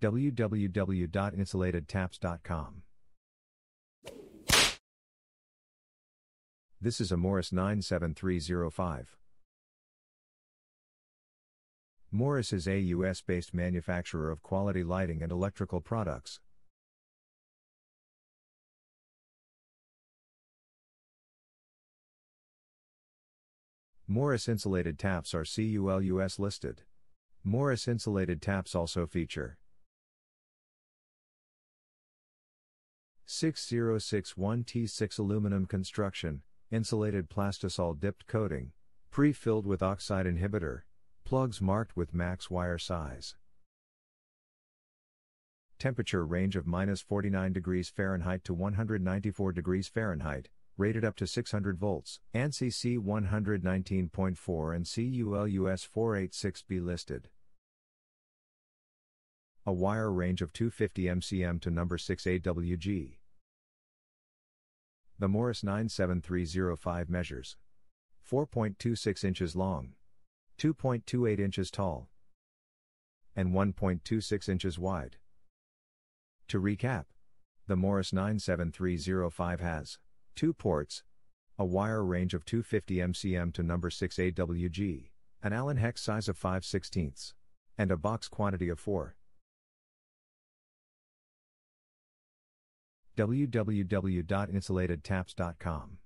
www.insulatedtaps.com. This is a Morris 97305. Morris is a US based manufacturer of quality lighting and electrical products. Morris insulated taps are CULUS listed. Morris insulated taps also feature 6061T6 aluminum construction, insulated plastisol dipped coating, pre filled with oxide inhibitor, plugs marked with max wire size. Temperature range of minus 49 degrees Fahrenheit to 194 degrees Fahrenheit, rated up to 600 volts, ANSI C 119.4 and CULUS 486B listed. A wire range of 250 MCM to number 6 AWG. The Morris 97305 measures 4.26 inches long, 2.28 inches tall, and 1.26 inches wide. To recap, the Morris 97305 has two ports, a wire range of 250 MCM to number 6 AWG, an Allen hex size of 5 16 and a box quantity of 4. www.insulatedtaps.com